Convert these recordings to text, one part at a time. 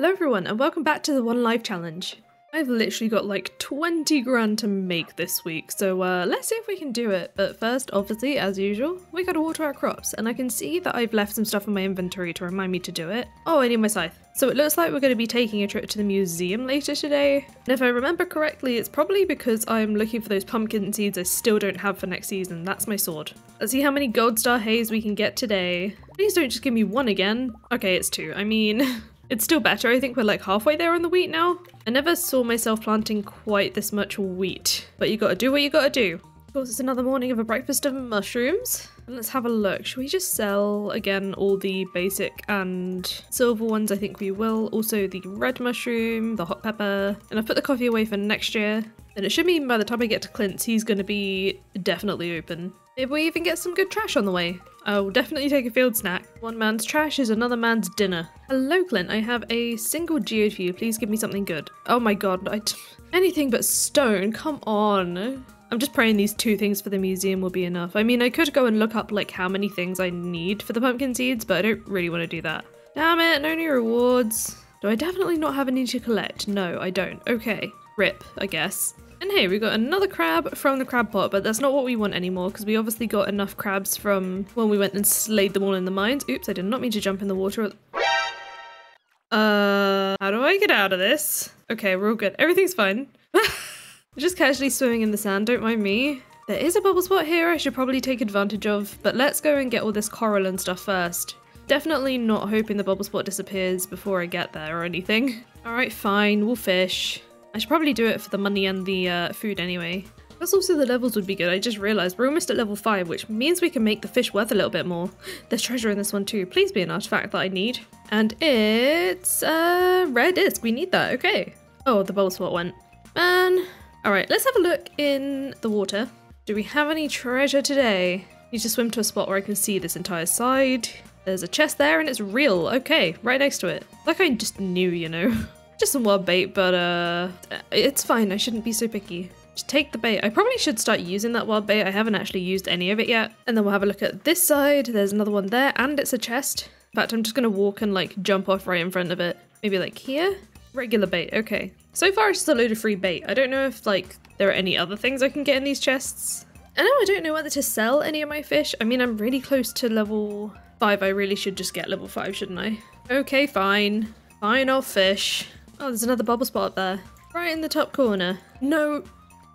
Hello everyone and welcome back to the One Life Challenge. I've literally got like 20 grand to make this week, so uh, let's see if we can do it. But first, obviously, as usual, we gotta water our crops, and I can see that I've left some stuff in my inventory to remind me to do it. Oh, I need my scythe. So it looks like we're gonna be taking a trip to the museum later today. And if I remember correctly, it's probably because I'm looking for those pumpkin seeds I still don't have for next season. That's my sword. Let's see how many gold star haze we can get today. Please don't just give me one again. Okay, it's two. I mean... It's still better. I think we're like halfway there on the wheat now. I never saw myself planting quite this much wheat, but you gotta do what you gotta do. Of course, it's another morning of a breakfast of mushrooms. Let's have a look. Should we just sell, again, all the basic and silver ones? I think we will. Also the red mushroom, the hot pepper, and I've put the coffee away for next year. And it should mean by the time I get to Clint's, he's going to be definitely open. Maybe we even get some good trash on the way. I'll definitely take a field snack. One man's trash is another man's dinner. Hello, Clint. I have a single geode for you. Please give me something good. Oh my god. I t anything but stone. Come on. I'm just praying these two things for the museum will be enough. I mean, I could go and look up like how many things I need for the pumpkin seeds, but I don't really want to do that. Damn it, no new rewards. Do I definitely not have any to collect? No, I don't. Okay. Rip, I guess. And hey, we got another crab from the crab pot, but that's not what we want anymore because we obviously got enough crabs from when we went and slayed them all in the mines. Oops, I did not mean to jump in the water. Uh, how do I get out of this? Okay, we're all good. Everything's fine. Just casually swimming in the sand, don't mind me. There is a bubble spot here I should probably take advantage of, but let's go and get all this coral and stuff first. Definitely not hoping the bubble spot disappears before I get there or anything. Alright, fine, we'll fish. I should probably do it for the money and the uh, food anyway. Plus also the levels would be good. I just realised we're almost at level 5, which means we can make the fish worth a little bit more. There's treasure in this one too. Please be an artifact that I need. And it's a rare disc. We need that. Okay. Oh, the bowl spot went. Man. Alright, let's have a look in the water. Do we have any treasure today? Need to swim to a spot where I can see this entire side. There's a chest there and it's real. Okay, right next to it. Like I just knew, you know. Just some wild bait, but uh, it's fine. I shouldn't be so picky. Just take the bait. I probably should start using that wild bait. I haven't actually used any of it yet. And then we'll have a look at this side. There's another one there and it's a chest. In fact, I'm just to walk and like jump off right in front of it. Maybe like here? Regular bait. Okay. So far it's just a load of free bait. I don't know if like there are any other things I can get in these chests. And now I don't know whether to sell any of my fish. I mean, I'm really close to level 5. I really should just get level 5, shouldn't I? Okay, fine. Fine, I'll fish. Oh, there's another bubble spot there. Right in the top corner. No,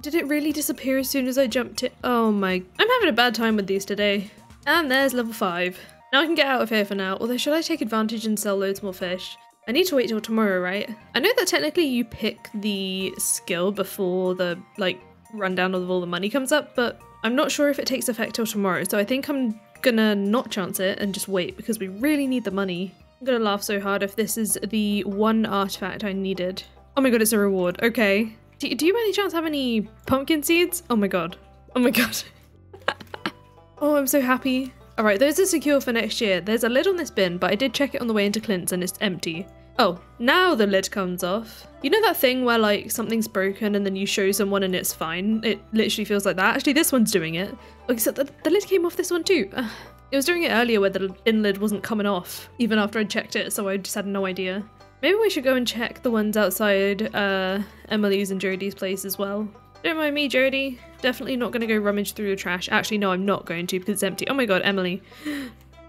did it really disappear as soon as I jumped it? Oh my, I'm having a bad time with these today. And there's level 5. Now I can get out of here for now, although should I take advantage and sell loads more fish? I need to wait till tomorrow, right? I know that technically you pick the skill before the, like, rundown of all the money comes up, but I'm not sure if it takes effect till tomorrow, so I think I'm gonna not chance it and just wait because we really need the money. I'm gonna laugh so hard if this is the one artifact I needed. Oh my god, it's a reward. Okay. Do, do you by any chance have any pumpkin seeds? Oh my god. Oh my god. oh, I'm so happy. Alright, those are secure for next year. There's a lid on this bin, but I did check it on the way into Clint's and it's empty. Oh, now the lid comes off. You know that thing where like something's broken and then you show someone and it's fine? It literally feels like that. Actually, this one's doing it. Oh, Except the, the lid came off this one too. It was doing it earlier where the in lid wasn't coming off, even after I'd checked it, so I just had no idea. Maybe we should go and check the ones outside uh, Emily's and Jodi's place as well. Don't mind me, Jodi. Definitely not going to go rummage through the trash. Actually, no, I'm not going to because it's empty. Oh my god, Emily.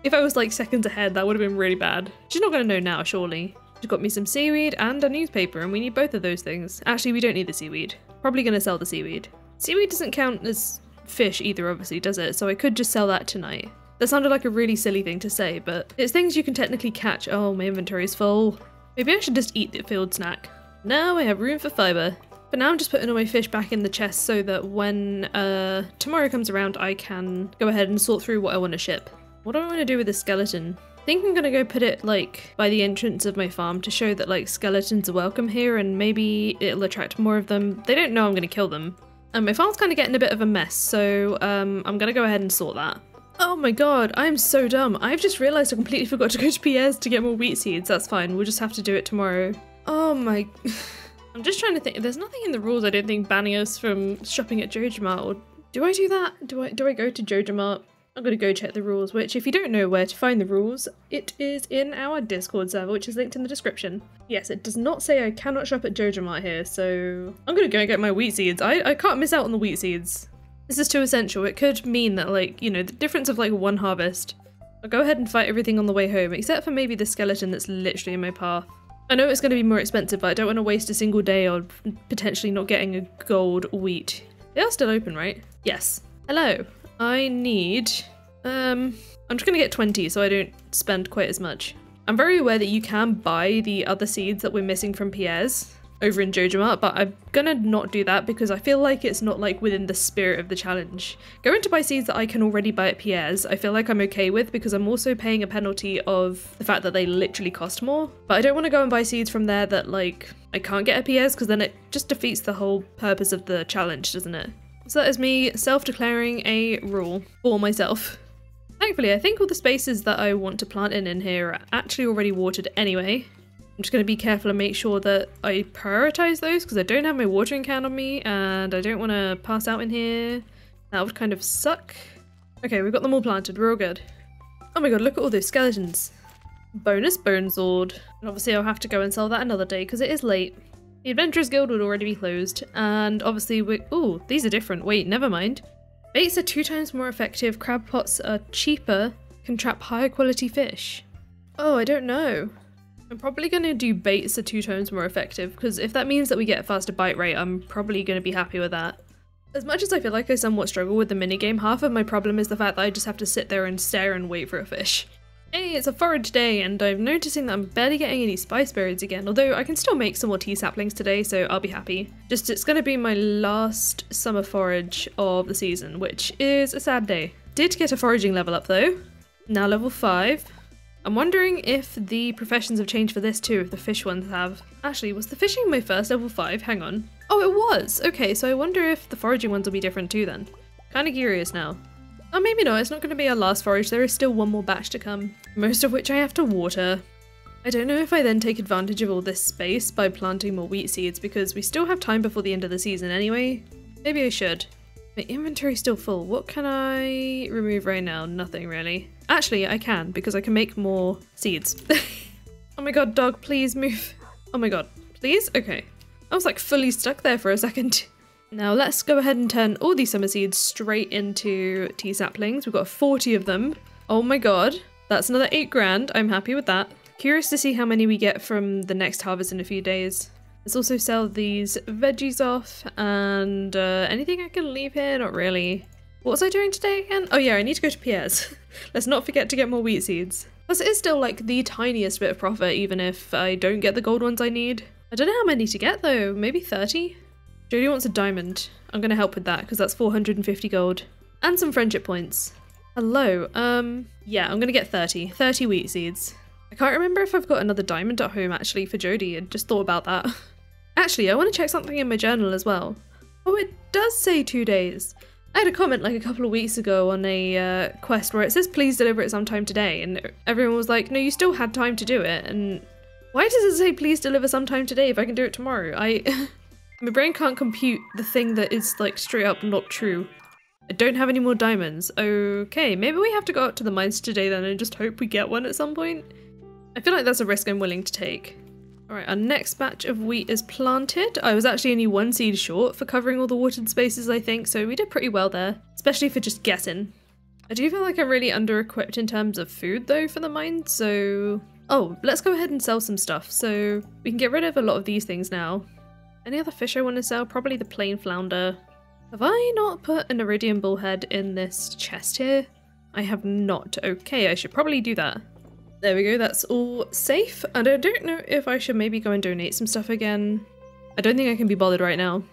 If I was like seconds ahead, that would have been really bad. She's not going to know now, surely. She's got me some seaweed and a newspaper, and we need both of those things. Actually, we don't need the seaweed. Probably going to sell the seaweed. Seaweed doesn't count as fish either, obviously, does it? So I could just sell that tonight. That sounded like a really silly thing to say, but it's things you can technically catch. Oh, my inventory is full. Maybe I should just eat the field snack. Now I have room for fibre. But now I'm just putting all my fish back in the chest so that when uh, tomorrow comes around I can go ahead and sort through what I want to ship. What do I want to do with this skeleton? I think I'm gonna go put it like by the entrance of my farm to show that like skeletons are welcome here and maybe it'll attract more of them. They don't know I'm gonna kill them. And my farm's kind of getting a bit of a mess, so um, I'm gonna go ahead and sort that. Oh my god, I'm so dumb. I've just realised I completely forgot to go to Pierre's to get more wheat seeds. That's fine, we'll just have to do it tomorrow. Oh my... I'm just trying to think. There's nothing in the rules I don't think banning us from shopping at JojaMart or... Do I do that? Do I do I go to JojaMart? I'm gonna go check the rules, which if you don't know where to find the rules, it is in our Discord server, which is linked in the description. Yes, it does not say I cannot shop at JojaMart here, so I'm gonna go and get my wheat seeds. I, I can't miss out on the wheat seeds. This is too essential. It could mean that like, you know, the difference of like one harvest. I'll go ahead and fight everything on the way home, except for maybe the skeleton that's literally in my path. I know it's going to be more expensive, but I don't want to waste a single day on potentially not getting a gold wheat. They are still open, right? Yes. Hello. I need... Um, I'm just going to get 20 so I don't spend quite as much. I'm very aware that you can buy the other seeds that we're missing from Pierre's over in JojaMart, but I'm gonna not do that because I feel like it's not like within the spirit of the challenge. Going to buy seeds that I can already buy at Pierre's, I feel like I'm okay with because I'm also paying a penalty of the fact that they literally cost more. But I don't want to go and buy seeds from there that like I can't get at Pierre's because then it just defeats the whole purpose of the challenge, doesn't it? So that is me self-declaring a rule for myself. Thankfully, I think all the spaces that I want to plant in in here are actually already watered anyway. I'm just going to be careful and make sure that I prioritize those because I don't have my watering can on me and I don't want to pass out in here. That would kind of suck. Okay, we've got them all planted. We're all good. Oh my god, look at all those skeletons. Bonus bone sword. And obviously I'll have to go and sell that another day because it is late. The Adventurers Guild would already be closed, and obviously we- oh, these are different. Wait, never mind. Baits are two times more effective, crab pots are cheaper, can trap higher quality fish. Oh, I don't know. I'm probably going to do baits are two tones more effective, because if that means that we get a faster bite rate, I'm probably going to be happy with that. As much as I feel like I somewhat struggle with the minigame, half of my problem is the fact that I just have to sit there and stare and wait for a fish. Hey, it's a forage day, and I'm noticing that I'm barely getting any spice berries again, although I can still make some more tea saplings today, so I'll be happy. Just, it's gonna be my last summer forage of the season, which is a sad day. Did get a foraging level up though, now level 5. I'm wondering if the professions have changed for this too, if the fish ones have. Actually, was the fishing my first level 5? Hang on. Oh, it was! Okay, so I wonder if the foraging ones will be different too then. Kinda curious now. Oh, maybe not. It's not going to be our last forage. There is still one more batch to come, most of which I have to water. I don't know if I then take advantage of all this space by planting more wheat seeds because we still have time before the end of the season anyway. Maybe I should. My inventory's still full. What can I remove right now? Nothing really. Actually, I can because I can make more seeds. oh my god, dog, please move. Oh my god, please? Okay. I was like fully stuck there for a second. Now let's go ahead and turn all these summer seeds straight into tea saplings. We've got 40 of them. Oh my god, that's another 8 grand. I'm happy with that. Curious to see how many we get from the next harvest in a few days. Let's also sell these veggies off and uh, anything I can leave here? Not really. What was I doing today again? Oh yeah, I need to go to Pierre's. Let's not forget to get more wheat seeds. Plus it is still like the tiniest bit of profit even if I don't get the gold ones I need. I don't know how many to get though, maybe 30? Jodi wants a diamond. I'm going to help with that because that's 450 gold. And some friendship points. Hello. Um, yeah, I'm going to get 30. 30 wheat seeds. I can't remember if I've got another diamond at home actually for Jodi. I just thought about that. actually, I want to check something in my journal as well. Oh, it does say two days. I had a comment like a couple of weeks ago on a uh, quest where it says please deliver it sometime today and everyone was like no you still had time to do it and why does it say please deliver sometime today if I can do it tomorrow? I My brain can't compute the thing that is like straight up not true. I don't have any more diamonds. Okay, maybe we have to go out to the mines today then and just hope we get one at some point. I feel like that's a risk I'm willing to take. Alright, our next batch of wheat is planted. I was actually only one seed short for covering all the watered spaces, I think, so we did pretty well there. Especially for just guessing. I do feel like I'm really under-equipped in terms of food, though, for the mine, so... Oh, let's go ahead and sell some stuff. So we can get rid of a lot of these things now. Any other fish I want to sell? Probably the plain flounder. Have I not put an iridium bullhead in this chest here? I have not. Okay, I should probably do that. There we go, that's all safe. And I don't know if I should maybe go and donate some stuff again. I don't think I can be bothered right now.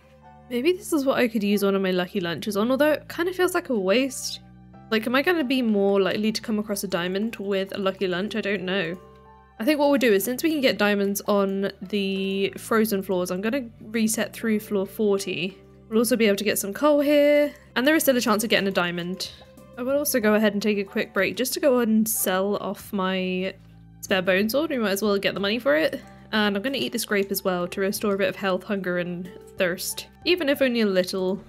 Maybe this is what I could use one of my lucky lunches on, although it kind of feels like a waste. Like, am I going to be more likely to come across a diamond with a lucky lunch? I don't know. I think what we'll do is since we can get diamonds on the frozen floors, I'm going to reset through floor 40. We'll also be able to get some coal here, and there is still a chance of getting a diamond. I will also go ahead and take a quick break just to go and sell off my spare bone sword. We might as well get the money for it. And I'm going to eat this grape as well to restore a bit of health, hunger, and thirst. Even if only a little.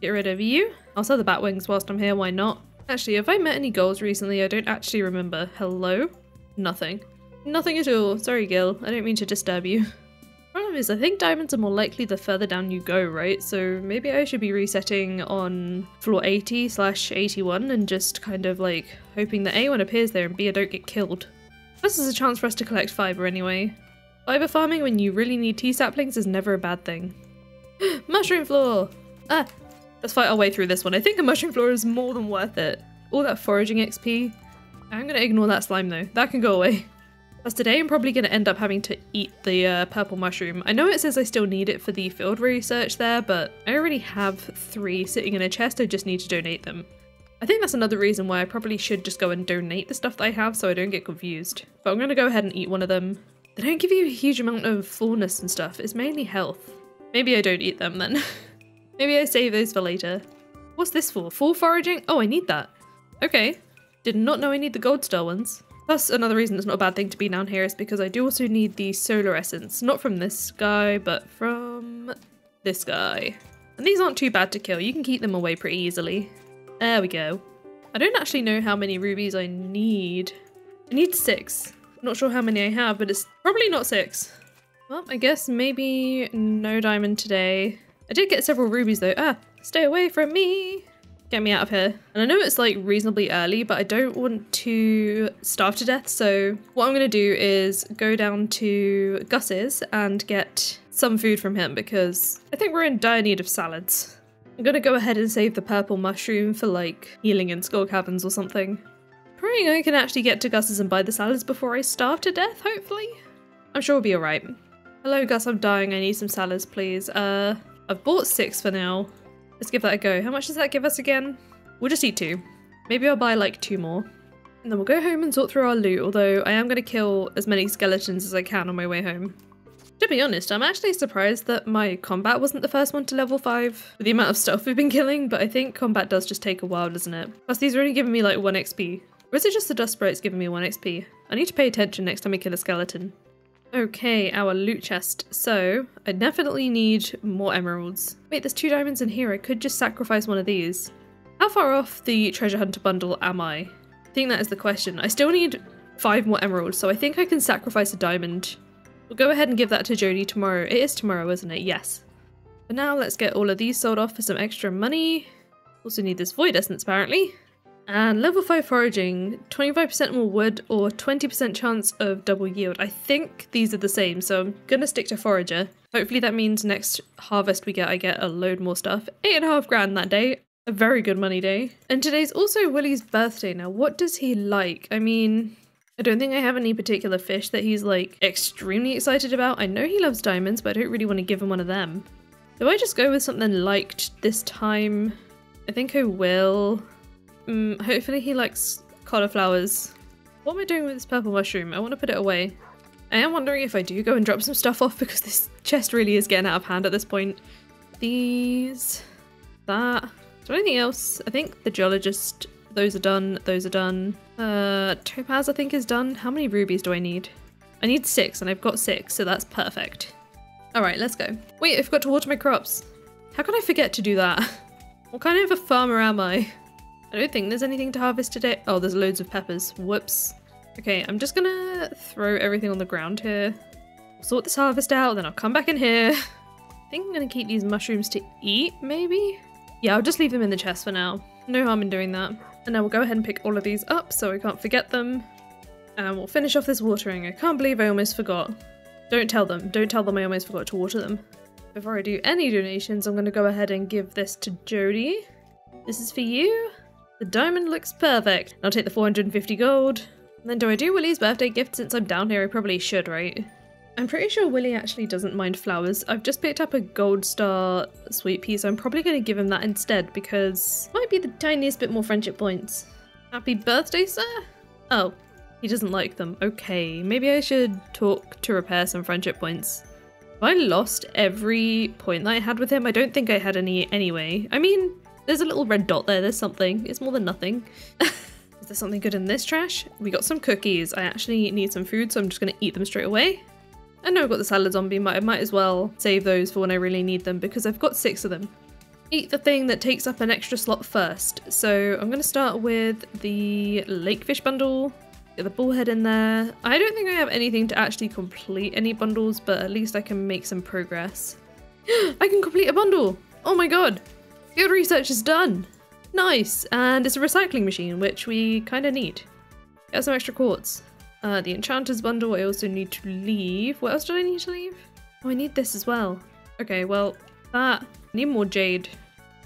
Get rid of you. I'll sell the bat wings whilst I'm here, why not? Actually, have I met any goals recently? I don't actually remember. Hello? Nothing. Nothing at all. Sorry, Gil. I don't mean to disturb you. Problem is, I think diamonds are more likely the further down you go, right? So maybe I should be resetting on floor 80 slash 81 and just kind of like hoping that A1 appears there and B I don't get killed. This is a chance for us to collect fiber anyway. Fiber farming when you really need tea saplings is never a bad thing. mushroom floor! Ah! Let's fight our way through this one. I think a mushroom floor is more than worth it. All that foraging XP. I'm gonna ignore that slime though. That can go away. As today I'm probably going to end up having to eat the uh, purple mushroom. I know it says I still need it for the field research there, but I already have three sitting in a chest, I just need to donate them. I think that's another reason why I probably should just go and donate the stuff that I have so I don't get confused. But I'm going to go ahead and eat one of them. They don't give you a huge amount of fullness and stuff, it's mainly health. Maybe I don't eat them then. Maybe I save those for later. What's this for? Full foraging? Oh, I need that. Okay. Did not know I need the gold star ones. Plus, another reason it's not a bad thing to be down here is because I do also need the solar essence. Not from this guy, but from this guy. And these aren't too bad to kill. You can keep them away pretty easily. There we go. I don't actually know how many rubies I need. I need six. Not sure how many I have, but it's probably not six. Well, I guess maybe no diamond today. I did get several rubies though. Ah, stay away from me. Get me out of here. And I know it's like reasonably early, but I don't want to starve to death. So what I'm going to do is go down to Gus's and get some food from him because I think we're in dire need of salads. I'm going to go ahead and save the purple mushroom for like healing in skull caverns or something. Praying I can actually get to Gus's and buy the salads before I starve to death, hopefully. I'm sure we'll be alright. Hello Gus, I'm dying. I need some salads, please. Uh, I've bought six for now. Let's give that a go. How much does that give us again? We'll just eat two. Maybe I'll buy like two more. And then we'll go home and sort through our loot, although I am going to kill as many skeletons as I can on my way home. To be honest, I'm actually surprised that my combat wasn't the first one to level 5 with the amount of stuff we've been killing, but I think combat does just take a while, doesn't it? Plus these are only giving me like 1 XP. Or is it just the dust sprites giving me 1 XP? I need to pay attention next time I kill a skeleton. Okay, our loot chest. So, I definitely need more emeralds. Wait, there's two diamonds in here. I could just sacrifice one of these. How far off the treasure hunter bundle am I? I think that is the question. I still need five more emeralds, so I think I can sacrifice a diamond. We'll go ahead and give that to Jodi tomorrow. It is tomorrow, isn't it? Yes. But now let's get all of these sold off for some extra money. Also need this void essence, apparently. And level 5 foraging, 25% more wood or 20% chance of double yield. I think these are the same, so I'm gonna stick to forager. Hopefully that means next harvest we get, I get a load more stuff. Eight and a half grand that day. A very good money day. And today's also Willy's birthday now. What does he like? I mean, I don't think I have any particular fish that he's like extremely excited about. I know he loves diamonds, but I don't really want to give him one of them. Do I just go with something liked this time? I think I will. Mm, hopefully he likes cauliflowers. What am I doing with this purple mushroom? I want to put it away. I am wondering if I do go and drop some stuff off because this chest really is getting out of hand at this point. These, that. Is there anything else? I think the geologist, those are done, those are done. Uh, topaz I think is done. How many rubies do I need? I need six and I've got six, so that's perfect. All right, let's go. Wait, I forgot to water my crops. How can I forget to do that? What kind of a farmer am I? I don't think there's anything to harvest today. Oh, there's loads of peppers. Whoops. Okay, I'm just gonna throw everything on the ground here. sort this harvest out, then I'll come back in here. I think I'm gonna keep these mushrooms to eat, maybe? Yeah, I'll just leave them in the chest for now. No harm in doing that. And now we'll go ahead and pick all of these up so I can't forget them. And we'll finish off this watering. I can't believe I almost forgot. Don't tell them. Don't tell them I almost forgot to water them. Before I do any donations, I'm going to go ahead and give this to Jodi. This is for you. The diamond looks perfect. I'll take the 450 gold. And then do I do Willy's birthday gift since I'm down here? I probably should, right? I'm pretty sure Willy actually doesn't mind flowers. I've just picked up a gold star sweet pea, so I'm probably going to give him that instead because might be the tiniest bit more friendship points. Happy birthday, sir? Oh, he doesn't like them. Okay, maybe I should talk to repair some friendship points. Have I lost every point that I had with him? I don't think I had any anyway. I mean, there's a little red dot there. There's something. It's more than nothing. Is there something good in this trash? We got some cookies. I actually need some food, so I'm just going to eat them straight away. I know I've got the salad zombie, but I might as well save those for when I really need them because I've got six of them. eat the thing that takes up an extra slot first. So I'm going to start with the lakefish bundle. Get the bullhead in there. I don't think I have anything to actually complete any bundles, but at least I can make some progress. I can complete a bundle! Oh my god! Field research is done! Nice! And it's a recycling machine, which we kind of need. Got some extra quartz. Uh, the enchanters bundle I also need to leave. What else do I need to leave? Oh, I need this as well. Okay, well, that. I need more jade.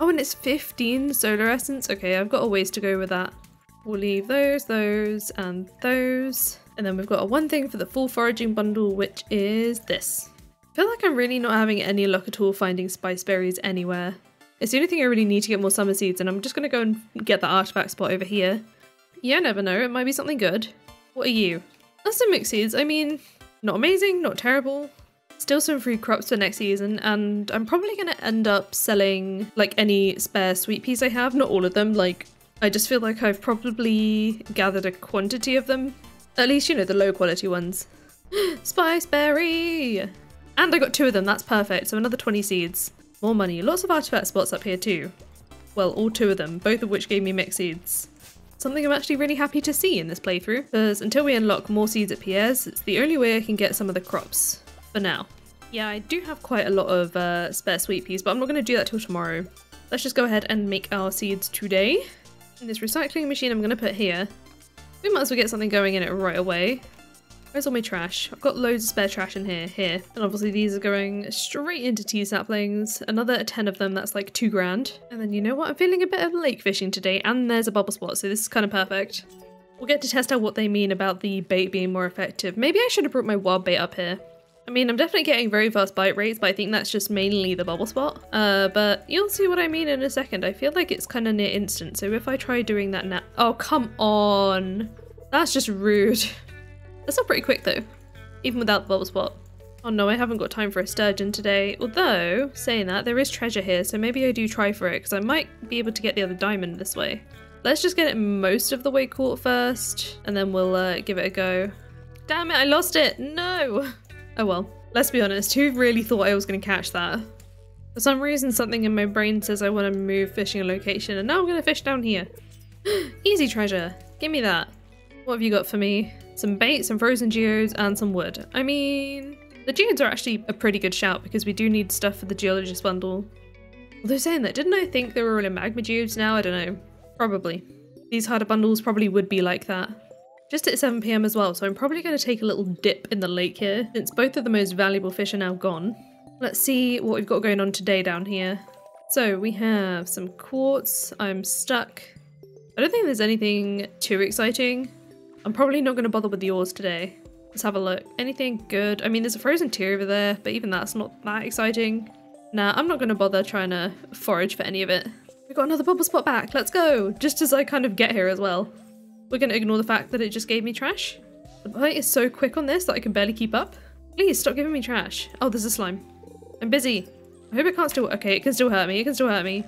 Oh, and it's 15 solar essence. Okay, I've got a ways to go with that. We'll leave those, those, and those. And then we've got a one thing for the full foraging bundle, which is this. I feel like I'm really not having any luck at all finding spice berries anywhere. It's the only thing I really need to get more summer seeds, and I'm just going to go and get the artifact spot over here. Yeah, never know, it might be something good. What are you? That's some mixed seeds. I mean, not amazing, not terrible. Still some free crops for next season, and I'm probably going to end up selling like any spare sweet peas I have. Not all of them, like I just feel like I've probably gathered a quantity of them. At least, you know, the low quality ones. Spice berry! And I got two of them, that's perfect. So another 20 seeds. More money. Lots of artifact spots up here too. Well, all two of them, both of which gave me mixed seeds. Something I'm actually really happy to see in this playthrough, because until we unlock more seeds at Pierre's, it's the only way I can get some of the crops. For now. Yeah, I do have quite a lot of uh, spare sweet peas, but I'm not going to do that till tomorrow. Let's just go ahead and make our seeds today. In this recycling machine I'm going to put here. We might as well get something going in it right away. Where's all my trash? I've got loads of spare trash in here, here. And obviously these are going straight into tea saplings. Another 10 of them, that's like two grand. And then you know what? I'm feeling a bit of lake fishing today and there's a bubble spot, so this is kind of perfect. We'll get to test out what they mean about the bait being more effective. Maybe I should have brought my wild bait up here. I mean, I'm definitely getting very fast bite rates, but I think that's just mainly the bubble spot. Uh, but you'll see what I mean in a second. I feel like it's kind of near instant, so if I try doing that now- Oh, come on! That's just rude. That's not pretty quick though, even without the bubble spot. Oh no, I haven't got time for a sturgeon today. Although, saying that, there is treasure here, so maybe I do try for it, because I might be able to get the other diamond this way. Let's just get it most of the way caught first, and then we'll uh, give it a go. Damn it, I lost it! No! Oh well. Let's be honest, who really thought I was going to catch that? For some reason, something in my brain says I want to move fishing location, and now I'm going to fish down here. Easy treasure. Give me that. What have you got for me? Some bait, some frozen geodes, and some wood. I mean, the geodes are actually a pretty good shout because we do need stuff for the geologist bundle. Although saying that, didn't I think they were in magma geodes now? I don't know. Probably. These harder bundles probably would be like that. Just at 7pm as well, so I'm probably going to take a little dip in the lake here, since both of the most valuable fish are now gone. Let's see what we've got going on today down here. So we have some quartz, I'm stuck. I don't think there's anything too exciting. I'm probably not going to bother with the ores today. Let's have a look. Anything good? I mean, there's a frozen tear over there, but even that's not that exciting. Nah, I'm not going to bother trying to forage for any of it. We got another bubble spot back. Let's go. Just as I kind of get here as well. We're going to ignore the fact that it just gave me trash. The bite is so quick on this that I can barely keep up. Please stop giving me trash. Oh, there's a slime. I'm busy. I hope it can't still- okay, it can still hurt me. It can still hurt me.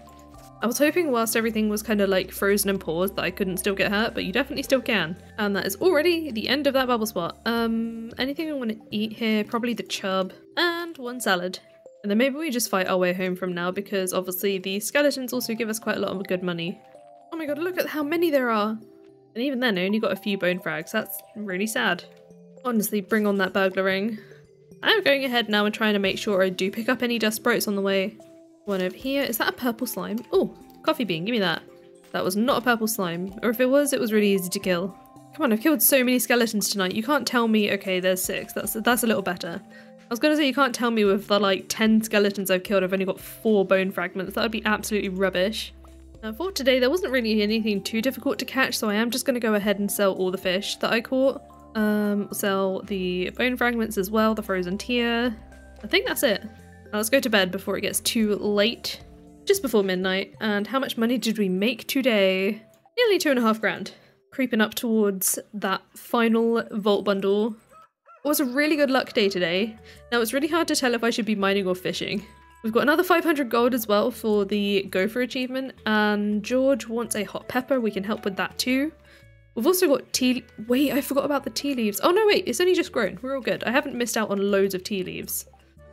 I was hoping whilst everything was kind of like frozen and paused that I couldn't still get hurt, but you definitely still can. And that is already the end of that bubble spot. Um, anything I want to eat here? Probably the chub and one salad. And then maybe we just fight our way home from now because obviously the skeletons also give us quite a lot of good money. Oh my god, look at how many there are! And even then, I only got a few bone frags. That's really sad. Honestly, bring on that burglar ring. I'm going ahead now and trying to make sure I do pick up any dust sprites on the way. One over here. Is that a purple slime? Oh, coffee bean. Give me that. That was not a purple slime. Or if it was, it was really easy to kill. Come on, I've killed so many skeletons tonight. You can't tell me, okay, there's six. That's that's a little better. I was going to say you can't tell me with the like 10 skeletons I've killed, I've only got four bone fragments. That would be absolutely rubbish. Now for today, there wasn't really anything too difficult to catch, so I am just going to go ahead and sell all the fish that I caught. Um, sell the bone fragments as well, the frozen tear. I think that's it. Let's go to bed before it gets too late. Just before midnight. And how much money did we make today? Nearly two and a half grand. Creeping up towards that final vault bundle. It was a really good luck day today. Now it's really hard to tell if I should be mining or fishing. We've got another 500 gold as well for the gopher achievement and George wants a hot pepper. We can help with that too. We've also got tea- wait, I forgot about the tea leaves. Oh no, wait, it's only just grown. We're all good. I haven't missed out on loads of tea leaves.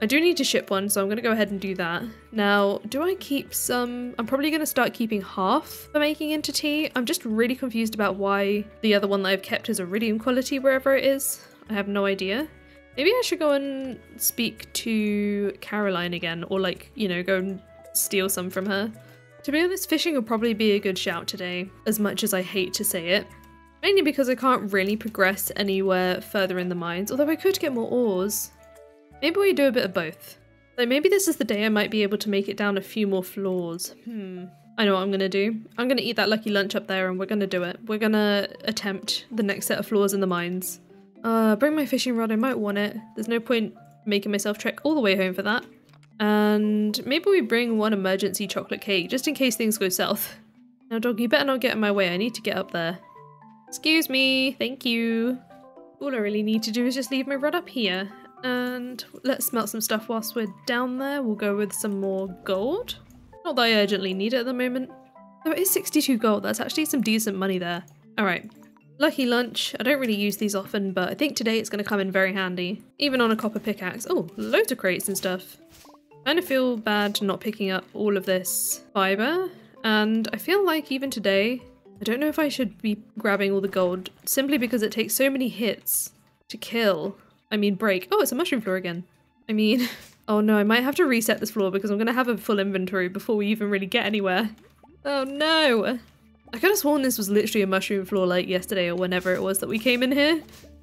I do need to ship one, so I'm going to go ahead and do that. Now, do I keep some? I'm probably going to start keeping half for making into tea. I'm just really confused about why the other one that I've kept is iridium quality wherever it is. I have no idea. Maybe I should go and speak to Caroline again, or like, you know, go and steal some from her. To be honest, fishing will probably be a good shout today, as much as I hate to say it. Mainly because I can't really progress anywhere further in the mines, although I could get more ores. Maybe we do a bit of both. Like maybe this is the day I might be able to make it down a few more floors. Hmm. I know what I'm gonna do. I'm gonna eat that lucky lunch up there and we're gonna do it. We're gonna attempt the next set of floors in the mines. Uh, bring my fishing rod, I might want it. There's no point making myself trek all the way home for that. And maybe we bring one emergency chocolate cake, just in case things go south. Now dog, you better not get in my way, I need to get up there. Excuse me, thank you. All I really need to do is just leave my rod up here. And let's smelt some stuff whilst we're down there. We'll go with some more gold. Not that I urgently need it at the moment. There is 62 gold, that's actually some decent money there. Alright, Lucky lunch. I don't really use these often, but I think today it's going to come in very handy. Even on a copper pickaxe. Oh, loads of crates and stuff. kind of feel bad not picking up all of this fiber. And I feel like even today, I don't know if I should be grabbing all the gold simply because it takes so many hits to kill. I mean break. Oh, it's a mushroom floor again. I mean, oh no, I might have to reset this floor because I'm going to have a full inventory before we even really get anywhere. Oh no! I could have sworn this was literally a mushroom floor like yesterday or whenever it was that we came in here.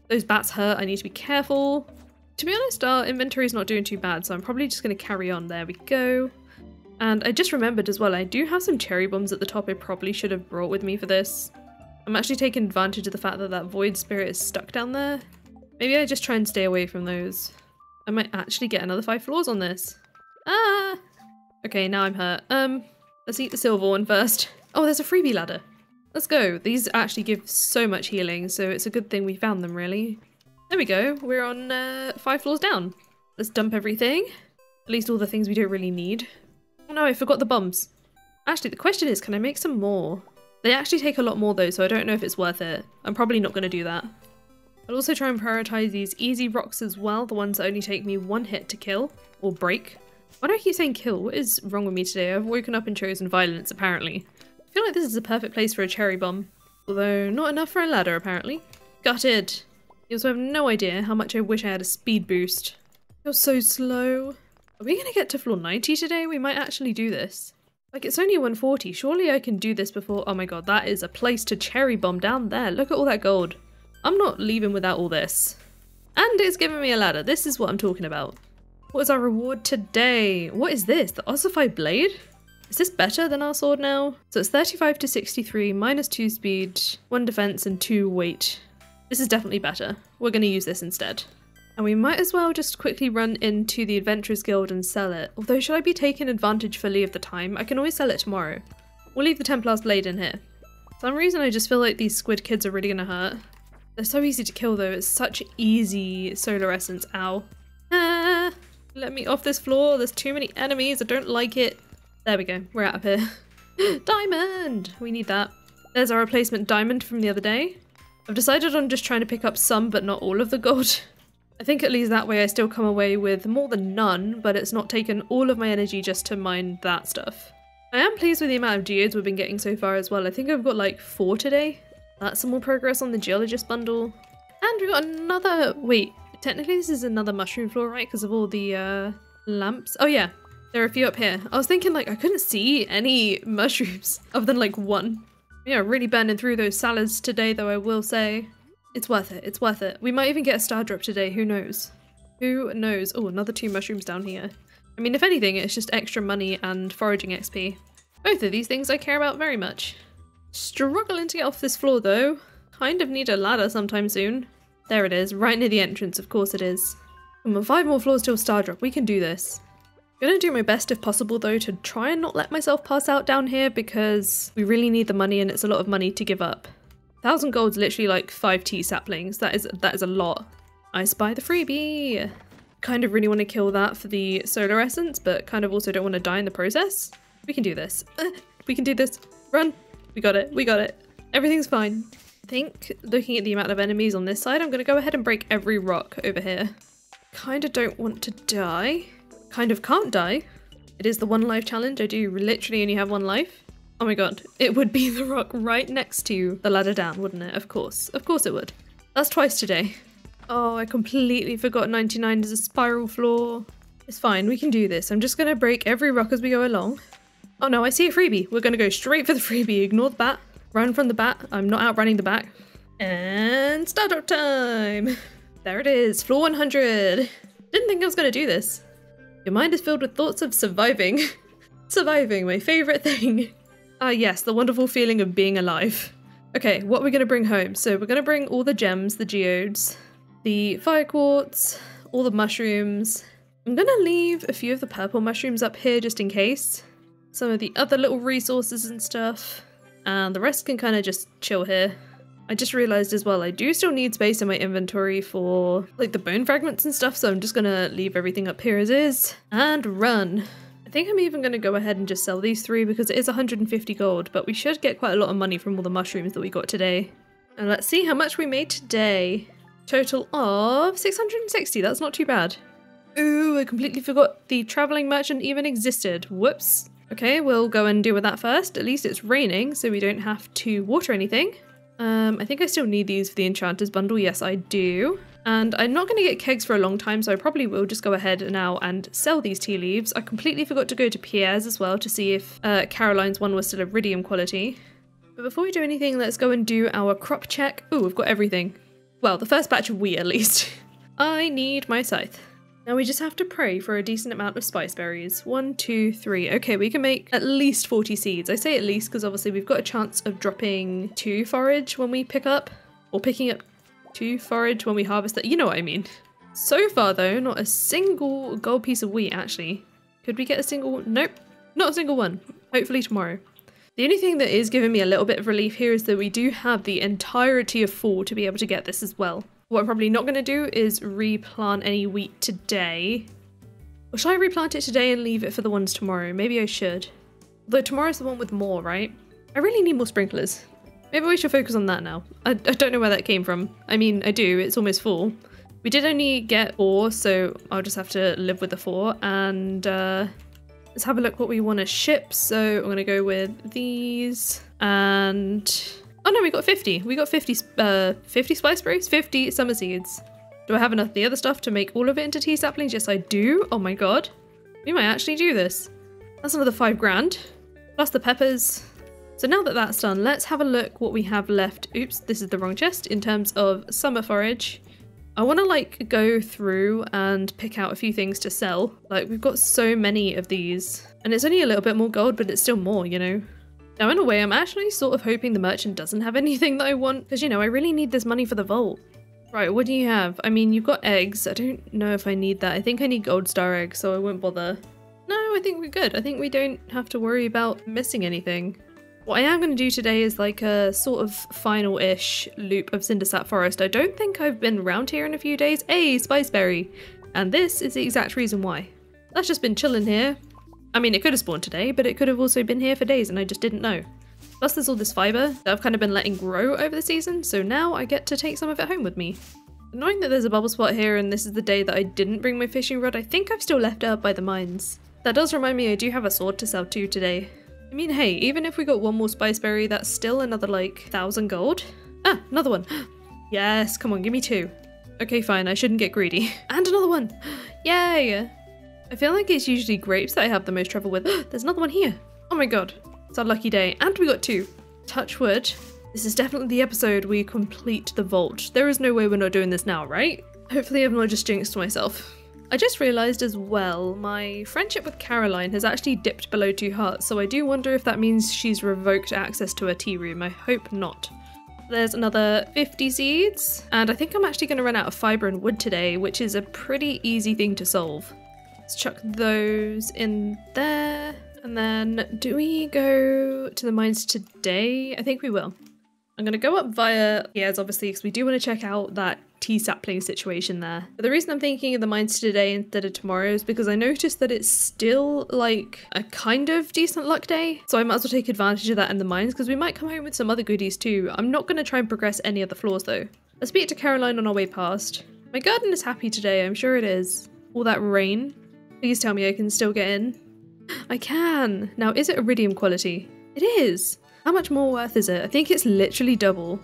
Those bats hurt, I need to be careful. To be honest, our inventory is not doing too bad, so I'm probably just going to carry on. There we go. And I just remembered as well, I do have some cherry bombs at the top I probably should have brought with me for this. I'm actually taking advantage of the fact that that void spirit is stuck down there. Maybe I just try and stay away from those. I might actually get another five floors on this. Ah! Okay, now I'm hurt. Um, let's eat the silver one first. Oh, there's a freebie ladder. Let's go. These actually give so much healing, so it's a good thing we found them, really. There we go. We're on uh, five floors down. Let's dump everything. At least all the things we don't really need. Oh no, I forgot the bombs. Actually, the question is, can I make some more? They actually take a lot more though, so I don't know if it's worth it. I'm probably not going to do that. I'll also try and prioritize these easy rocks as well, the ones that only take me one hit to kill, or break. Why do I keep saying kill? What is wrong with me today? I've woken up and chosen violence, apparently. I feel like this is a perfect place for a cherry bomb. Although not enough for a ladder apparently. Gutted! You also have no idea how much I wish I had a speed boost. You're so slow. Are we gonna get to floor 90 today? We might actually do this. Like it's only 140, surely I can do this before- oh my god, that is a place to cherry bomb down there. Look at all that gold. I'm not leaving without all this. And it's giving me a ladder, this is what I'm talking about. What is our reward today? What is this? The ossified blade? Is this better than our sword now? So it's 35 to 63, minus 2 speed, 1 defense and 2 weight. This is definitely better. We're going to use this instead. And we might as well just quickly run into the Adventurers Guild and sell it. Although should I be taking advantage fully of the time? I can always sell it tomorrow. We'll leave the Templar's Blade in here. For some reason I just feel like these squid kids are really to hurt. They're so easy to kill though, it's such easy solar essence, ow. Ah, let me off this floor, there's too many enemies, I don't like it. There we go, we're out of here. diamond! We need that. There's our replacement diamond from the other day. I've decided on just trying to pick up some but not all of the gold. I think at least that way I still come away with more than none, but it's not taken all of my energy just to mine that stuff. I am pleased with the amount of geodes we've been getting so far as well. I think I've got like four today. Some more progress on the geologist bundle. And we've got another- wait, technically this is another mushroom floor, right? Because of all the uh, lamps. Oh yeah, there are a few up here. I was thinking like I couldn't see any mushrooms other than like one. Yeah, really burning through those salads today though I will say. It's worth it, it's worth it. We might even get a star drop today, who knows? Who knows? Oh, another two mushrooms down here. I mean, if anything, it's just extra money and foraging XP. Both of these things I care about very much. Struggling to get off this floor though. Kind of need a ladder sometime soon. There it is, right near the entrance, of course it is. Come on, five more floors till star drop, we can do this. Gonna do my best if possible though to try and not let myself pass out down here because we really need the money and it's a lot of money to give up. Thousand gold's literally like five tea saplings. That is that is a lot. I spy the freebie. Kind of really want to kill that for the solar essence, but kind of also don't want to die in the process. We can do this. We can do this. Run. We got it. We got it. Everything's fine. I think looking at the amount of enemies on this side, I'm going to go ahead and break every rock over here. kind of don't want to die. Kind of can't die. It is the one life challenge. I do literally only have one life. Oh my god, it would be the rock right next to the ladder down, wouldn't it? Of course. Of course it would. That's twice today. Oh, I completely forgot 99 is a spiral floor. It's fine, we can do this. I'm just gonna break every rock as we go along. Oh no, I see a freebie. We're gonna go straight for the freebie. Ignore the bat. Run from the bat. I'm not outrunning the bat. And star drop time! There it is, floor 100. Didn't think I was gonna do this. Your mind is filled with thoughts of surviving. surviving, my favourite thing. Ah yes, the wonderful feeling of being alive. Okay, what we're gonna bring home. So we're gonna bring all the gems, the geodes, the fire quartz, all the mushrooms. I'm gonna leave a few of the purple mushrooms up here just in case. Some of the other little resources and stuff. And the rest can kind of just chill here. I just realized as well, I do still need space in my inventory for like the bone fragments and stuff, so I'm just gonna leave everything up here as is and run. I think I'm even gonna go ahead and just sell these three because it is 150 gold, but we should get quite a lot of money from all the mushrooms that we got today. And let's see how much we made today. Total of 660, that's not too bad. Ooh, I completely forgot the traveling merchant even existed. Whoops. Okay, we'll go and deal with that first. At least it's raining, so we don't have to water anything. Um, I think I still need these for the Enchanter's Bundle. Yes, I do. And I'm not going to get kegs for a long time, so I probably will just go ahead now and sell these tea leaves. I completely forgot to go to Pierre's as well to see if uh, Caroline's one was still iridium quality. But before we do anything, let's go and do our crop check. Oh, we've got everything. Well, the first batch of wheat at least. I need my scythe. Now we just have to pray for a decent amount of spice berries. One, two, three. Okay, we can make at least 40 seeds. I say at least because obviously we've got a chance of dropping two forage when we pick up, or picking up two forage when we harvest that. You know what I mean. So far though, not a single gold piece of wheat actually. Could we get a single? Nope, not a single one. Hopefully tomorrow. The only thing that is giving me a little bit of relief here is that we do have the entirety of fall to be able to get this as well. What I'm probably not going to do is replant any wheat today. Or should I replant it today and leave it for the ones tomorrow? Maybe I should. Though tomorrow's the one with more, right? I really need more sprinklers. Maybe we should focus on that now. I, I don't know where that came from. I mean, I do, it's almost full. We did only get four, so I'll just have to live with the four. And uh, let's have a look what we want to ship. So I'm going to go with these and Oh no, we got 50. We got 50, uh, 50 spice berries? 50 summer seeds. Do I have enough of the other stuff to make all of it into tea saplings? Yes, I do. Oh my god. We might actually do this. That's another five grand. Plus the peppers. So now that that's done, let's have a look what we have left. Oops, this is the wrong chest. In terms of summer forage. I want to like go through and pick out a few things to sell. Like we've got so many of these. And it's only a little bit more gold, but it's still more, you know? Now, in a way, I'm actually sort of hoping the merchant doesn't have anything that I want, because, you know, I really need this money for the vault. Right, what do you have? I mean, you've got eggs. I don't know if I need that. I think I need gold star eggs, so I won't bother. No, I think we're good. I think we don't have to worry about missing anything. What I am going to do today is like a sort of final-ish loop of Cindersap Forest. I don't think I've been around here in a few days. Hey, Spiceberry! And this is the exact reason why. That's just been chilling here, I mean, it could have spawned today, but it could have also been here for days and I just didn't know. Plus there's all this fibre that I've kind of been letting grow over the season, so now I get to take some of it home with me. Knowing that there's a bubble spot here and this is the day that I didn't bring my fishing rod, I think I've still left it by the mines. That does remind me I do have a sword to sell too today. I mean, hey, even if we got one more spice berry, that's still another like thousand gold. Ah, another one. yes, come on, give me two. Okay, fine, I shouldn't get greedy. And another one. Yay! I feel like it's usually grapes that I have the most trouble with. There's another one here. Oh my god. It's our lucky day. And we got two. Touch wood. This is definitely the episode we complete the vault. There is no way we're not doing this now, right? Hopefully I've not just jinxed myself. I just realised as well, my friendship with Caroline has actually dipped below two hearts, so I do wonder if that means she's revoked access to her tea room. I hope not. There's another 50 seeds, and I think I'm actually going to run out of fibre and wood today, which is a pretty easy thing to solve. Let's chuck those in there. And then do we go to the mines today? I think we will. I'm going to go up via Pierre's obviously because we do want to check out that tea sapling situation there. But the reason I'm thinking of the mines today instead of tomorrow is because I noticed that it's still like a kind of decent luck day. So I might as well take advantage of that in the mines because we might come home with some other goodies too. I'm not going to try and progress any of the floors though. Let's speak to Caroline on our way past. My garden is happy today, I'm sure it is. All that rain. Please tell me I can still get in. I can! Now, is it iridium quality? It is! How much more worth is it? I think it's literally double.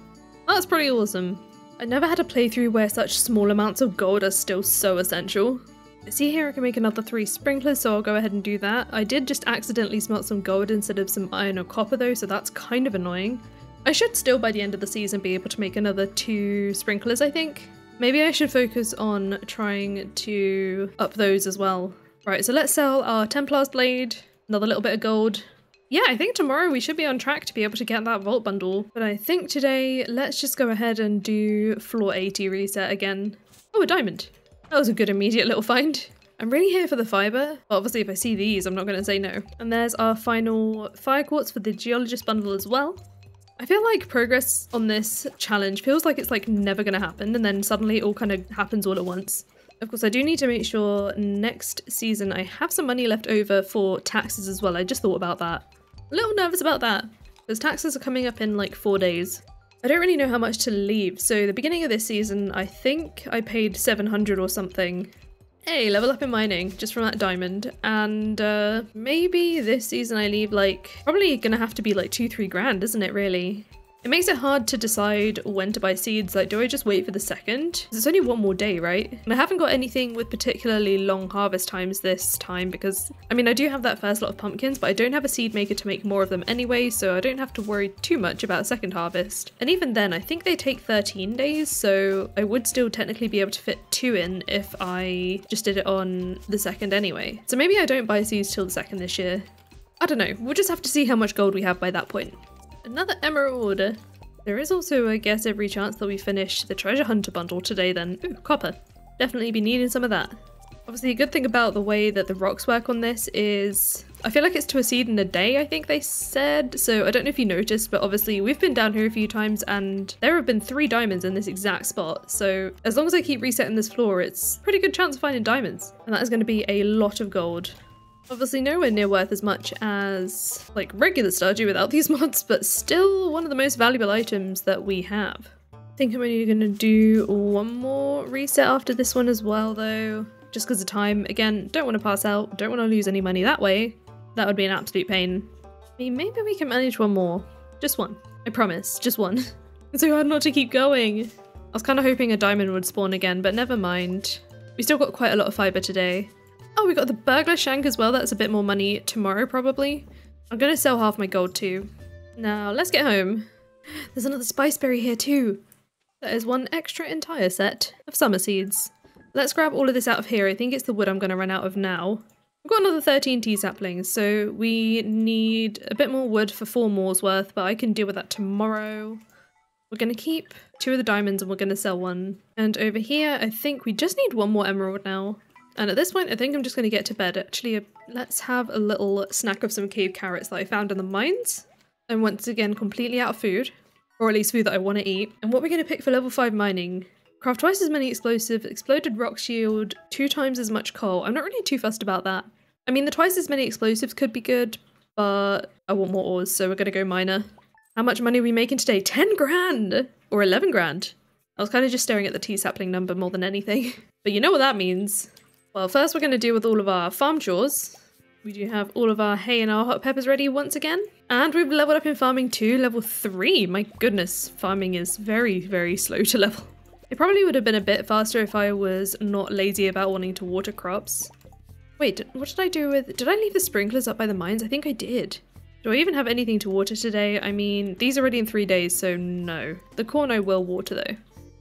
That's pretty awesome. I never had a playthrough where such small amounts of gold are still so essential. See here I can make another three sprinklers, so I'll go ahead and do that. I did just accidentally smelt some gold instead of some iron or copper though, so that's kind of annoying. I should still by the end of the season be able to make another two sprinklers, I think. Maybe I should focus on trying to up those as well. Right, so let's sell our Templar's Blade, another little bit of gold. Yeah, I think tomorrow we should be on track to be able to get that Vault Bundle. But I think today, let's just go ahead and do floor 80 reset again. Oh, a diamond. That was a good immediate little find. I'm really here for the fibre, but obviously if I see these, I'm not going to say no. And there's our final fire quartz for the geologist bundle as well. I feel like progress on this challenge feels like it's like never going to happen and then suddenly it all kind of happens all at once. Of course, I do need to make sure next season I have some money left over for taxes as well. I just thought about that. A little nervous about that because taxes are coming up in like four days. I don't really know how much to leave. So the beginning of this season, I think I paid 700 or something Hey, level up in mining just from that diamond. And uh, maybe this season I leave like, probably gonna have to be like two, three grand, isn't it really? It makes it hard to decide when to buy seeds. Like, do I just wait for the second? It's only one more day, right? And I haven't got anything with particularly long harvest times this time because, I mean, I do have that first lot of pumpkins, but I don't have a seed maker to make more of them anyway, so I don't have to worry too much about a second harvest. And even then, I think they take 13 days, so I would still technically be able to fit two in if I just did it on the second anyway. So maybe I don't buy seeds till the second this year. I don't know, we'll just have to see how much gold we have by that point. Another emerald! There is also, I guess, every chance that we finish the treasure hunter bundle today then. Ooh, copper. Definitely be needing some of that. Obviously, a good thing about the way that the rocks work on this is I feel like it's to a seed in a day, I think they said. So I don't know if you noticed, but obviously we've been down here a few times and there have been three diamonds in this exact spot. So as long as I keep resetting this floor, it's pretty good chance of finding diamonds. And that is going to be a lot of gold. Obviously nowhere near worth as much as like regular Stardew without these mods, but still one of the most valuable items that we have. I think I'm only going to do one more reset after this one as well though, just because of time. Again, don't want to pass out, don't want to lose any money that way. That would be an absolute pain. I mean, maybe we can manage one more. Just one. I promise, just one. it's so hard not to keep going. I was kind of hoping a diamond would spawn again, but never mind. We still got quite a lot of fibre today. Oh, we got the burglar shank as well. That's a bit more money tomorrow, probably. I'm gonna sell half my gold too. Now, let's get home. There's another spiceberry here too. That is one extra entire set of summer seeds. Let's grab all of this out of here. I think it's the wood I'm gonna run out of now. I've got another 13 tea saplings, so we need a bit more wood for four more's worth, but I can deal with that tomorrow. We're going to keep two of the diamonds and we're going to sell one. And over here, I think we just need one more emerald now. And at this point, I think I'm just going to get to bed. Actually, uh, let's have a little snack of some cave carrots that I found in the mines. I'm once again completely out of food, or at least food that I want to eat. And what we're going to pick for level 5 mining. Craft twice as many explosive, exploded rock shield, two times as much coal. I'm not really too fussed about that. I mean, the twice as many explosives could be good, but I want more ores, so we're going to go miner. How much money are we making today? 10 grand! Or 11 grand. I was kind of just staring at the tea sapling number more than anything. But you know what that means. Well, first we're going to deal with all of our farm chores. We do have all of our hay and our hot peppers ready once again. And we've leveled up in farming too, level 3. My goodness, farming is very, very slow to level. It probably would have been a bit faster if I was not lazy about wanting to water crops. Wait, what did I do with- did I leave the sprinklers up by the mines? I think I did. Do I even have anything to water today? I mean, these are ready in three days, so no. The corn I will water though.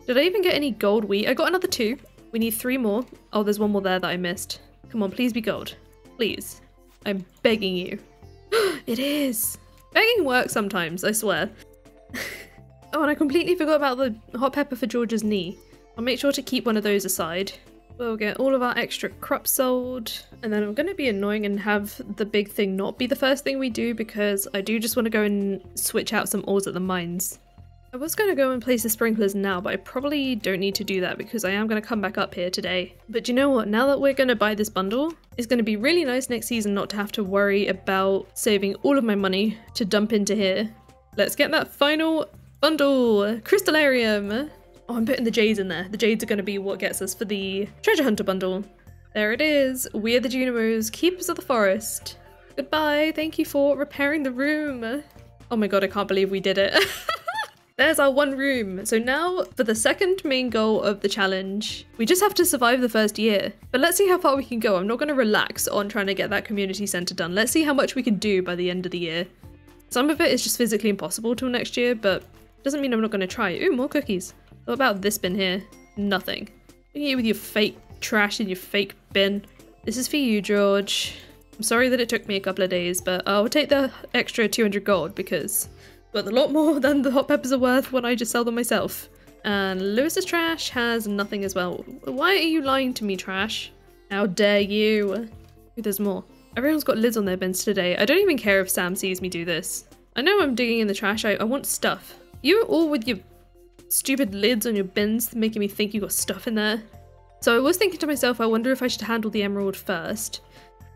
Did I even get any gold wheat? I got another two. We need three more. Oh, there's one more there that I missed. Come on, please be gold. Please. I'm begging you. it is! Begging works sometimes, I swear. oh, and I completely forgot about the hot pepper for George's knee. I'll make sure to keep one of those aside. We'll get all of our extra crops sold. And then I'm going to be annoying and have the big thing not be the first thing we do because I do just want to go and switch out some ores at the mines. I was going to go and place the sprinklers now, but I probably don't need to do that because I am going to come back up here today. But you know what? Now that we're going to buy this bundle, it's going to be really nice next season not to have to worry about saving all of my money to dump into here. Let's get that final bundle! Crystallarium! Oh, I'm putting the jades in there. The jades are going to be what gets us for the treasure hunter bundle. There it is. We are the Junimos, keepers of the forest. Goodbye. Thank you for repairing the room. Oh my god, I can't believe we did it. There's our one room. So now for the second main goal of the challenge, we just have to survive the first year. But let's see how far we can go. I'm not going to relax on trying to get that community centre done. Let's see how much we can do by the end of the year. Some of it is just physically impossible till next year, but doesn't mean I'm not going to try. Ooh, more cookies. What about this bin here? Nothing. Look at you with your fake trash in your fake bin. This is for you, George. I'm sorry that it took me a couple of days, but I'll take the extra 200 gold because worth a lot more than the hot peppers are worth when I just sell them myself. And Lewis's trash has nothing as well. Why are you lying to me, trash? How dare you? There's more. Everyone's got lids on their bins today. I don't even care if Sam sees me do this. I know I'm digging in the trash. I, I want stuff. You all with your stupid lids on your bins making me think you got stuff in there. So I was thinking to myself, I wonder if I should handle the emerald first.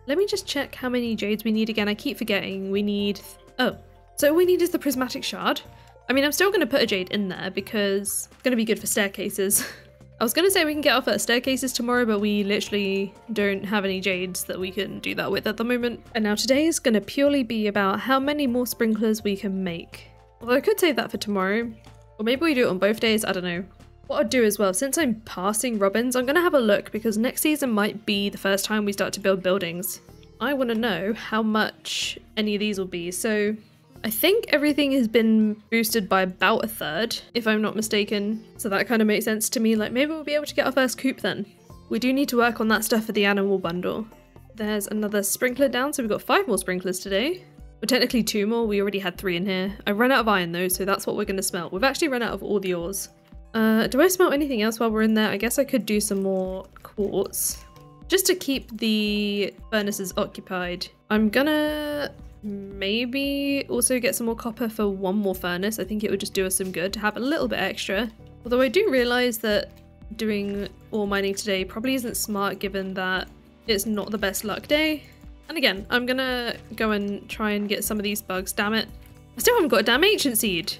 Let me just check how many jades we need again. I keep forgetting. We need... Oh, so we need is the prismatic shard. I mean, I'm still going to put a jade in there because it's going to be good for staircases. I was going to say we can get our first staircases tomorrow, but we literally don't have any jades that we can do that with at the moment. And now today is going to purely be about how many more sprinklers we can make. Although I could save that for tomorrow. Or maybe we do it on both days, I don't know. What I'd do as well, since I'm passing Robin's, I'm going to have a look because next season might be the first time we start to build buildings. I want to know how much any of these will be, so I think everything has been boosted by about a third, if I'm not mistaken. So that kind of makes sense to me, like maybe we'll be able to get our first coop then. We do need to work on that stuff for the animal bundle. There's another sprinkler down, so we've got five more sprinklers today. Well, technically two more. We already had three in here. I ran out of iron though, so that's what we're going to smelt. We've actually run out of all the ores. Uh, do I smelt anything else while we're in there? I guess I could do some more quartz. Just to keep the furnaces occupied. I'm gonna maybe also get some more copper for one more furnace. I think it would just do us some good to have a little bit extra. Although I do realise that doing ore mining today probably isn't smart given that it's not the best luck day. And again, I'm gonna go and try and get some of these bugs, damn it. I still haven't got a damn ancient seed.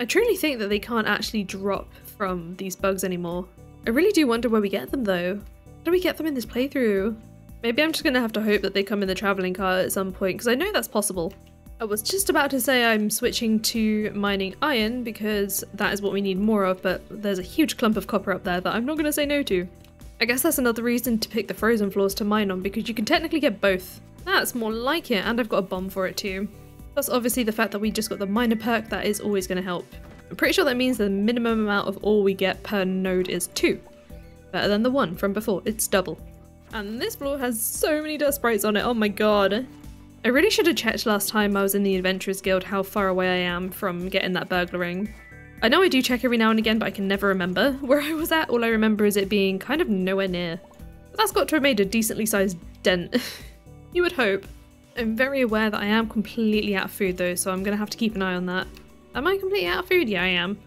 I truly think that they can't actually drop from these bugs anymore. I really do wonder where we get them though. How do we get them in this playthrough? Maybe I'm just gonna have to hope that they come in the travelling car at some point, because I know that's possible. I was just about to say I'm switching to mining iron because that is what we need more of, but there's a huge clump of copper up there that I'm not going to say no to. I guess that's another reason to pick the frozen floors to mine on because you can technically get both. That's more like it, and I've got a bomb for it too. Plus obviously the fact that we just got the miner perk, that is always going to help. I'm pretty sure that means the minimum amount of ore we get per node is 2. Better than the 1 from before, it's double. And this floor has so many dust sprites on it, oh my god. I really should have checked last time I was in the Adventurers Guild how far away I am from getting that burglar ring. I know I do check every now and again, but I can never remember where I was at. All I remember is it being kind of nowhere near. But that's got to have made a decently sized dent. You would hope. I'm very aware that I am completely out of food though, so I'm gonna have to keep an eye on that. Am I completely out of food? Yeah, I am.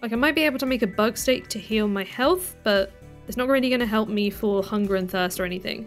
Like, I might be able to make a bug steak to heal my health, but it's not really gonna help me for hunger and thirst or anything.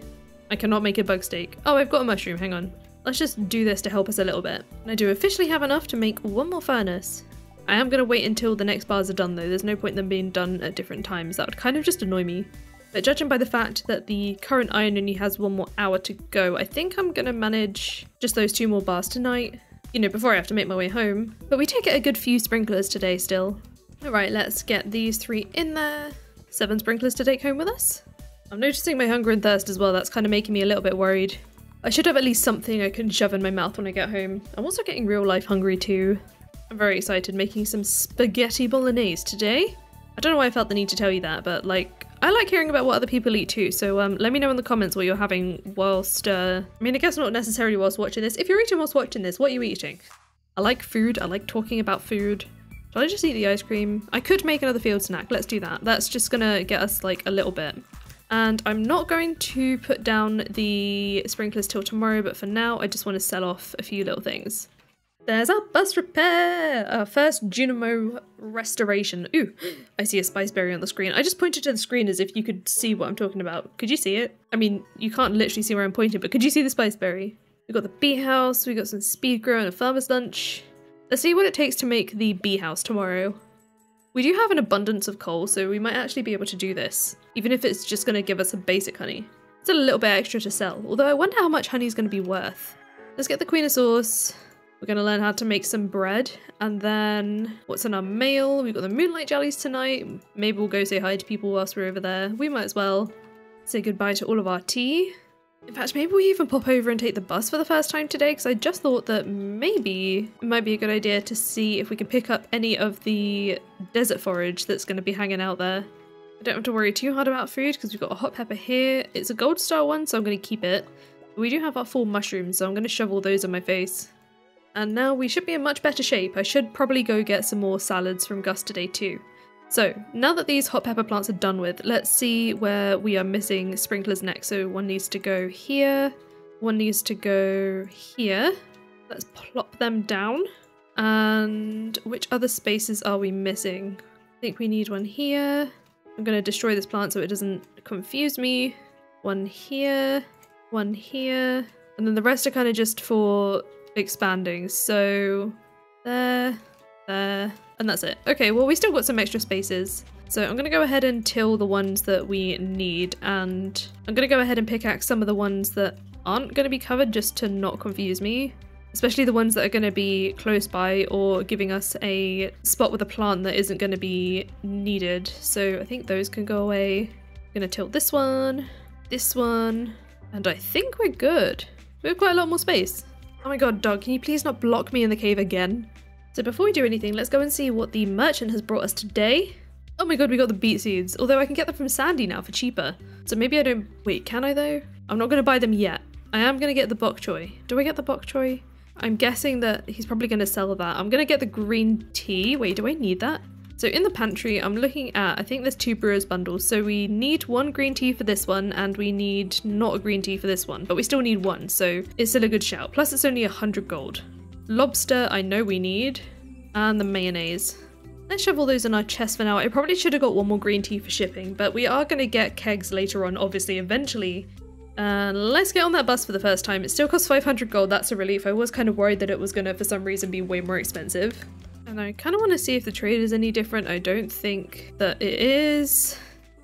I cannot make a bug steak. Oh, I've got a mushroom, hang on. Let's just do this to help us a little bit. And I do officially have enough to make one more furnace. I am gonna wait until the next bars are done though, there's no point in them being done at different times, that would kind of just annoy me. But judging by the fact that the current iron only has one more hour to go, I think I'm gonna manage just those two more bars tonight. You know, before I have to make my way home. But we did get a good few sprinklers today still. Alright, let's get these three in there. Seven sprinklers to take home with us. I'm noticing my hunger and thirst as well, that's kind of making me a little bit worried. I should have at least something I can shove in my mouth when I get home. I'm also getting real life hungry too. I'm very excited making some spaghetti bolognese today. I don't know why I felt the need to tell you that, but like, I like hearing about what other people eat too, so um, let me know in the comments what you're having whilst, uh, I mean, I guess not necessarily whilst watching this. If you're eating whilst watching this, what are you eating? I like food, I like talking about food. Should I just eat the ice cream? I could make another field snack, let's do that. That's just gonna get us like a little bit. And I'm not going to put down the sprinklers till tomorrow, but for now I just want to sell off a few little things. There's our bus repair! Our first Junimo restoration. Ooh, I see a spice berry on the screen. I just pointed to the screen as if you could see what I'm talking about. Could you see it? I mean, you can't literally see where I'm pointing, but could you see the spice berry? We got the bee house, we got some speed grow and a farmer's lunch. Let's see what it takes to make the bee house tomorrow. We do have an abundance of coal, so we might actually be able to do this, even if it's just going to give us a basic honey. It's a little bit extra to sell, although I wonder how much honey is going to be worth. Let's get the queen of sauce. We're going to learn how to make some bread. And then what's in our mail? We've got the moonlight jellies tonight. Maybe we'll go say hi to people whilst we're over there. We might as well say goodbye to all of our tea. In fact, maybe we even pop over and take the bus for the first time today because I just thought that maybe it might be a good idea to see if we can pick up any of the desert forage that's going to be hanging out there. I don't have to worry too hard about food because we've got a hot pepper here. It's a gold star one, so I'm going to keep it. We do have our full mushrooms, so I'm going to shovel those in my face. And now we should be in much better shape. I should probably go get some more salads from Gus today too. So now that these hot pepper plants are done with, let's see where we are missing sprinklers next. So one needs to go here, one needs to go here. Let's plop them down. And which other spaces are we missing? I think we need one here. I'm going to destroy this plant so it doesn't confuse me. One here, one here. And then the rest are kind of just for expanding. So there, there, and that's it. Okay, well we still got some extra spaces. So I'm to go ahead and till the ones that we need and I'm to go ahead and pickaxe some of the ones that aren't to be covered just to not confuse me. Especially the ones that are to be close by or giving us a spot with a plant that isn't to be needed. So I think those can go away. I'm to tilt this one, this one, and I think we're good. We have quite a lot more space. Oh my god, dog, can you please not block me in the cave again? So before we do anything, let's go and see what the merchant has brought us today. Oh my god, we got the beet seeds, although I can get them from Sandy now for cheaper. So maybe I don't- wait, can I though? I'm not to buy them yet. I am to get the bok choy. Do I get the bok choy? I'm guessing that he's probably to sell that. I'm to get the green tea. Wait, do I need that? So in the pantry, I'm looking at, I think there's two brewers bundles. So we need one green tea for this one and we need not a green tea for this one, but we still need one. So it's still a good shout. Plus it's only 100 gold. Lobster, I know we need. And the mayonnaise. Let's shove all those in our chest for now. I probably should have got one more green tea for shipping, but we are going to get kegs later on, obviously, eventually. And let's get on that bus for the first time. It still costs 500 gold, that's a relief. I was kind of worried that it was going to, for some reason, be way more expensive. And I kind of want to see if the trade is any different. I don't think that it is.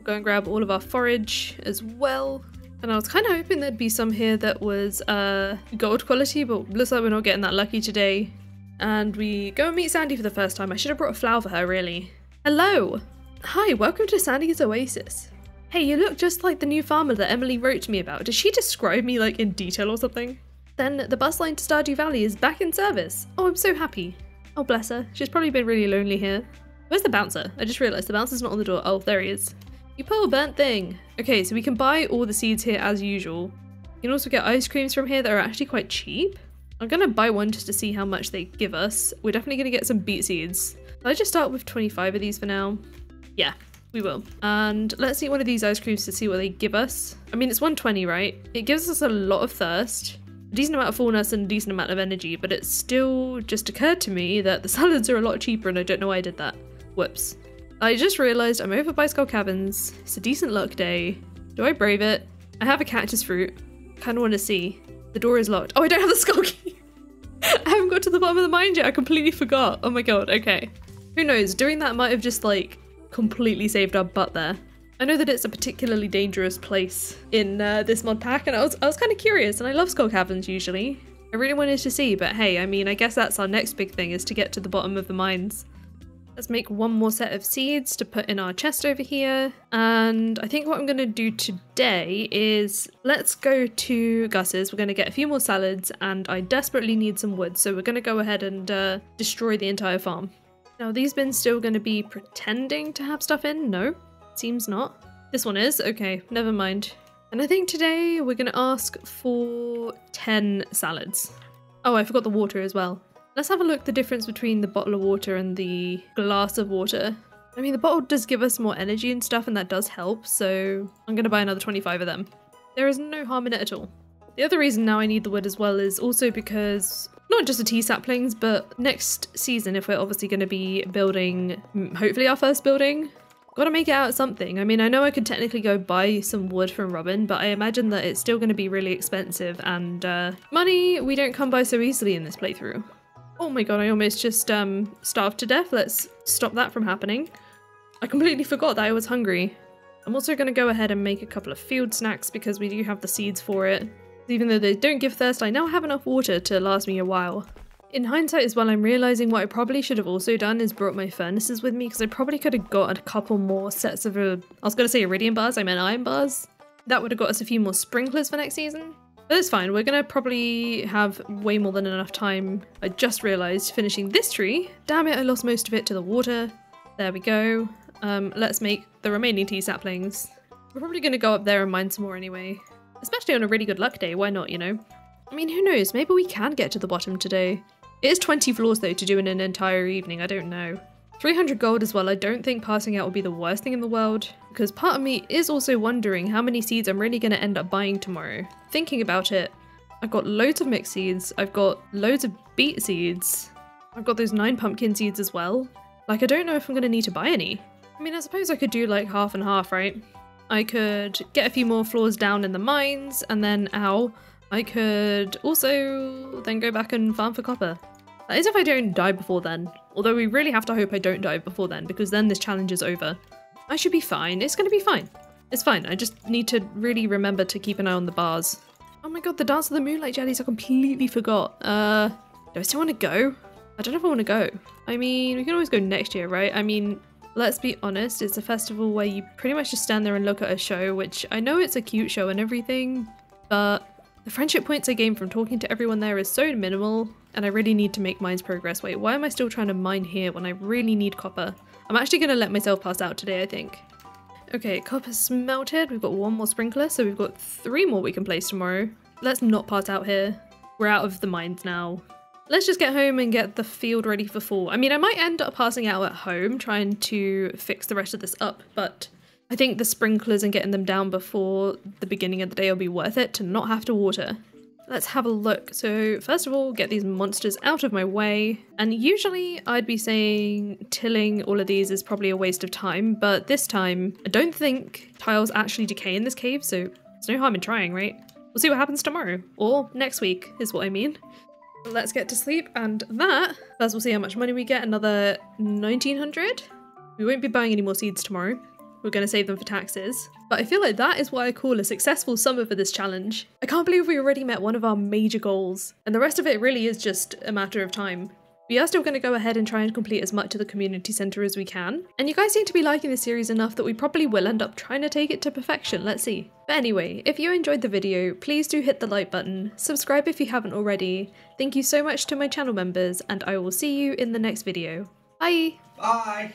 Go and grab all of our forage as well. And I was kind of hoping there'd be some here that was uh, gold quality, but looks like we're not getting that lucky today. And we go and meet Sandy for the first time. I should have brought a flower for her, really. Hello! Hi, welcome to Sandy's Oasis. Hey, you look just like the new farmer that Emily wrote to me about. Did she describe me, like, in detail or something? Then the bus line to Stardew Valley is back in service. Oh, I'm so happy. Oh, bless her. She's probably been really lonely here. Where's the bouncer? I just realised the bouncer's not on the door. Oh, there he is. You poor burnt thing. Okay, so we can buy all the seeds here as usual. You can also get ice creams from here that are actually quite cheap. I'm gonna buy one just to see how much they give us. We're definitely gonna get some beet seeds. I'll just start with 25 of these for now. Yeah, we will. And let's eat one of these ice creams to see what they give us. I mean, it's 120, right? It gives us a lot of thirst, a decent amount of fullness and a decent amount of energy, but it still just occurred to me that the salads are a lot cheaper and I don't know why I did that. Whoops. I just realised I'm over by Skull Caverns. It's a decent luck day. Do I brave it? I have a cactus fruit. Kinda wanna see. The door is locked. Oh, I don't have the skull key. I haven't got to the bottom of the mine yet. I completely forgot. Oh my god, okay. Who knows? Doing that might have just like completely saved our butt there. I know that it's a particularly dangerous place in uh, this mod pack, and I was I was kind of curious, and I love skull caverns usually. I really wanted to see, but hey, I mean, I guess that's our next big thing is to get to the bottom of the mines. Let's make one more set of seeds to put in our chest over here. And I think what I'm going to do today is let's go to Gus's. We're going to get a few more salads and I desperately need some wood. So we're going to go ahead and uh, destroy the entire farm. Now, these bins still going to be pretending to have stuff in? No, seems not. This one is? Okay, never mind. And I think today we're going to ask for 10 salads. Oh, I forgot the water as well. Let's have a look the difference between the bottle of water and the glass of water. I mean, the bottle does give us more energy and stuff, and that does help, so I'm going to buy another 25 of them. There is no harm in it at all. The other reason now I need the wood as well is also because not just the tea saplings, but next season, if we're obviously going to be building, hopefully our first building, gotta make it out something. I mean, I know I could technically go buy some wood from Robin, but I imagine that it's still going to be really expensive, and uh, money we don't come by so easily in this playthrough. Oh my god, I almost just um starved to death. Let's stop that from happening. I completely forgot that I was hungry. I'm also going to go ahead and make a couple of field snacks because we do have the seeds for it. Even though they don't give thirst, I now have enough water to last me a while. In hindsight as well, I'm realising what I probably should have also done is brought my furnaces with me because I probably could have got a couple more sets of, uh, I was going to say iridium bars, I meant iron bars. That would have got us a few more sprinklers for next season. But it's fine, we're to probably have way more than enough time. I just realised finishing this tree. Damn it, I lost most of it to the water. There we go. Um, let's make the remaining tea saplings. We're probably to go up there and mine some more anyway. Especially on a really good luck day, why not, you know? I mean, who knows, maybe we can get to the bottom today. It is 20 floors though to do in an entire evening, I don't know. 300 gold as well, I don't think passing out will be the worst thing in the world, because part of me is also wondering how many seeds I'm really going to end up buying tomorrow. Thinking about it, I've got loads of mixed seeds, I've got loads of beet seeds, I've got those 9 pumpkin seeds as well. Like, I don't know if I'm going to need to buy any. I mean, I suppose I could do like half and half, right? I could get a few more floors down in the mines, and then, ow, I could also then go back and farm for copper. That is if I don't die before then. Although we really have to hope I don't die before then because then this challenge is over. I should be fine. It's going to be fine. It's fine. I just need to really remember to keep an eye on the bars. Oh my god, the Dance of the Moonlight Jellies I completely forgot. Uh, do I still want to go? I don't know if I want to go. I mean, we can always go next year, right? I mean, let's be honest, it's a festival where you pretty much just stand there and look at a show, which I know it's a cute show and everything, but the friendship points I gain from talking to everyone there is so minimal, and I really need to make mines progress. Wait, why am I still trying to mine here when I really need copper? I'm actually going to let myself pass out today, I think. Okay, copper smelted. We've got one more sprinkler, so we've got three more we can place tomorrow. Let's not pass out here. We're out of the mines now. Let's just get home and get the field ready for fall. I mean, I might end up passing out at home trying to fix the rest of this up, but I think the sprinklers and getting them down before the beginning of the day will be worth it to not have to water. Let's have a look. So first of all, get these monsters out of my way. And usually I'd be saying tilling all of these is probably a waste of time, but this time I don't think tiles actually decay in this cave, so there's no harm in trying, right? We'll see what happens tomorrow, or next week is what I mean. Let's get to sleep, and that, first we'll see how much money we get, another 1900. We won't be buying any more seeds tomorrow, we're going to save them for taxes. But I feel like that is what I call a successful summer for this challenge. I can't believe we already met one of our major goals, and the rest of it really is just a matter of time. We are still going to go ahead and try and complete as much of the community centre as we can. And you guys seem to be liking the series enough that we probably will end up trying to take it to perfection, let's see. But anyway, if you enjoyed the video, please do hit the like button, subscribe if you haven't already. Thank you so much to my channel members, and I will see you in the next video. Bye! Bye!